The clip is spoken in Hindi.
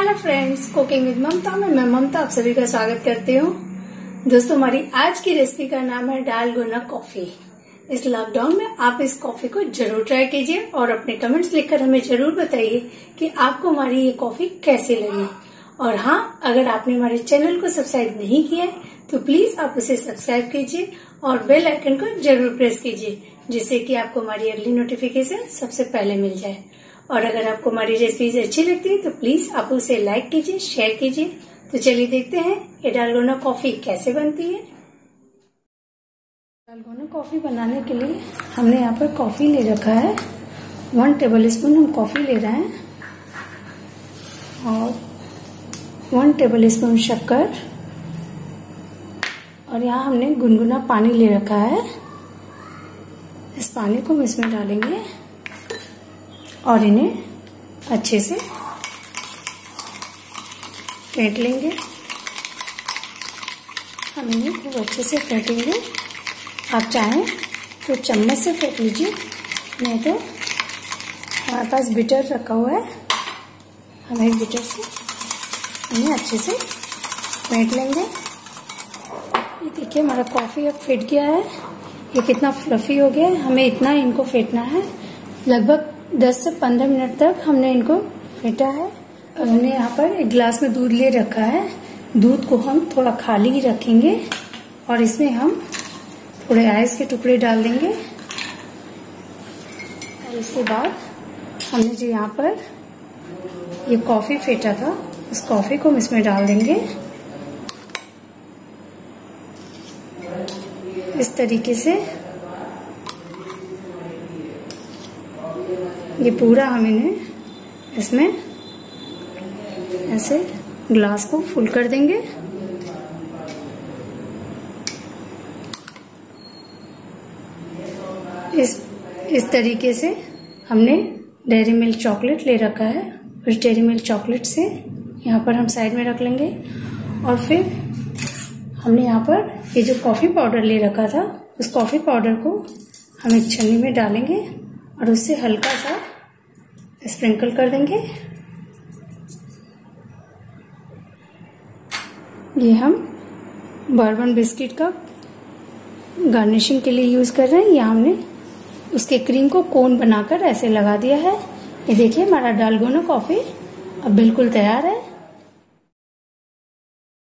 Hello friends cooking with Mamta में मैं ममता आप सभी का स्वागत करती हूँ। दोस्तों, हमारी आज की रेसिपी का नाम है डाल गोना कॉफ़ी इस लॉकडाउन में आप इस कॉफ़ी को ज़रूर ट्राई कीजिए और अपने कमेंट्स लिखकर हमें ज़रूर बताइए कि आपको हमारी ये कॉफ़ी कैसी लगी। और हाँ अगर आपने हमारे चैनल को सब्सक्राइब नहीं किया है तो प्लीज़ आप उसे सब्सक्राइब कीजिए और बेल आइकन को ज़रूर प्रेस कीजिए, जिससे कि आपको हमारी अगली नोटिफिकेशन सबसे पहले मिल जाए। और अगर आपको हमारी रेसिपीज़ अच्छी लगती है तो प्लीज़ आप उसे लाइक कीजिए शेयर कीजिए। तो चलिए देखते हैं ये डालगोना कॉफ़ी कैसे बनती है। डालगोना कॉफ़ी बनाने के लिए हमने यहाँ पर कॉफ़ी ले रखा है। वन टेबल स्पून हम कॉफ़ी ले रहे हैं। और वन टेबल स्पून शक्कर। और यहाँ हमने गुनगुना पानी ले रखा है। इस पानी को हम इसमें डालेंगे। और इन्हें अच्छे से फेंट लेंगे। हम इन्हें खूब अच्छे से फेंटेंगे। आप चाहें तो चम्मच से फेंट लीजिए, नहीं तो हमारे पास बिटर रखा हुआ है। हम एक बिटर से इन्हें अच्छे से फेंट लेंगे। ये देखिए, हमारा कॉफ़ी अब फेंट गया है। ये कितना फ्लफी हो गया है। हमें इतना इनको फेंटना है। लगभग 10 से 15 मिनट तक हमने इनको फेंटा है। और हमने यहाँ पर एक गिलास में दूध ले रखा है। दूध को हम थोड़ा खाली ही रखेंगे और इसमें हम थोड़े आइस के टुकड़े डाल देंगे। और इसके बाद हमने जो यहाँ पर ये कॉफ़ी फेंटा था उस कॉफ़ी को हम इसमें डाल देंगे। इस तरीके से ये पूरा हम इन्हें इसमें ऐसे ग्लास को फुल कर देंगे। इस इस तरीके से हमने डेयरी मिल्क चॉकलेट ले रखा है। उस डेयरी मिल्क चॉकलेट से यहाँ पर हम साइड में रख लेंगे। और फिर हमने यहाँ पर ये जो कॉफ़ी पाउडर ले रखा था, उस कॉफ़ी पाउडर को हम एक छन्नी में डालेंगे और उससे हल्का सा स्प्रिंकल कर देंगे। ये हम बर्बन बिस्किट का गार्निशिंग के लिए यूज़ कर रहे हैं। यहाँ हमने उसके क्रीम को कोन बनाकर ऐसे लगा दिया है। ये देखिए, हमारा डालगोना कॉफ़ी अब बिल्कुल तैयार है।